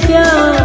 飘。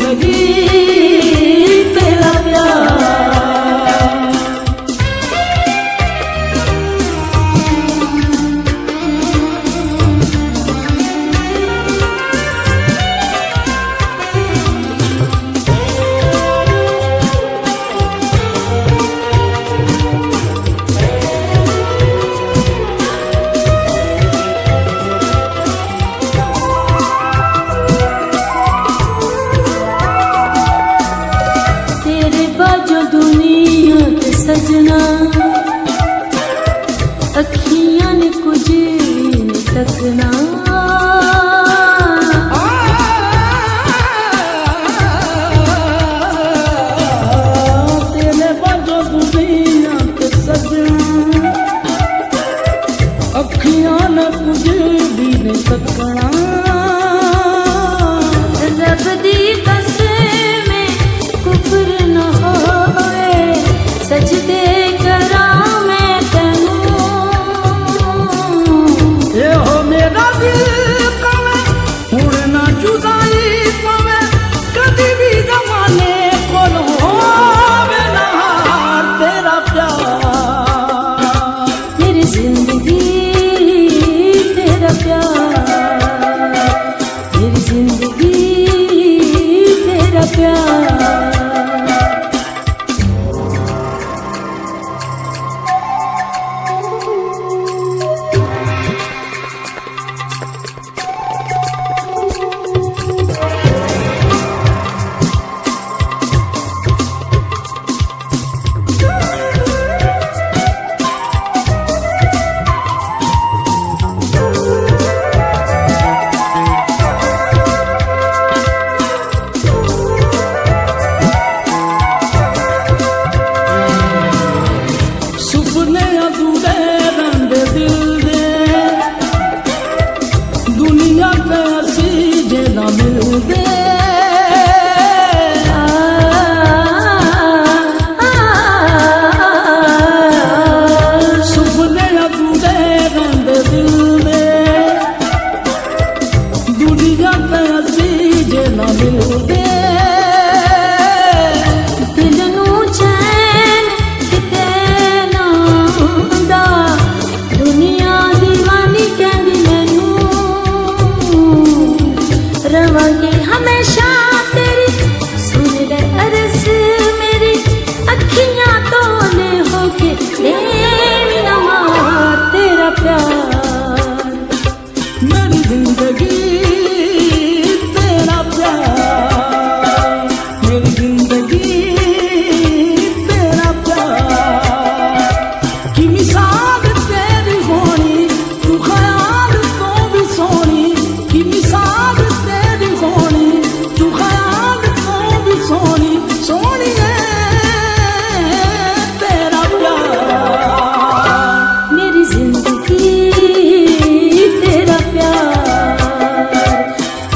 जगी न। कुली सपना न सजा अखिय न versi de la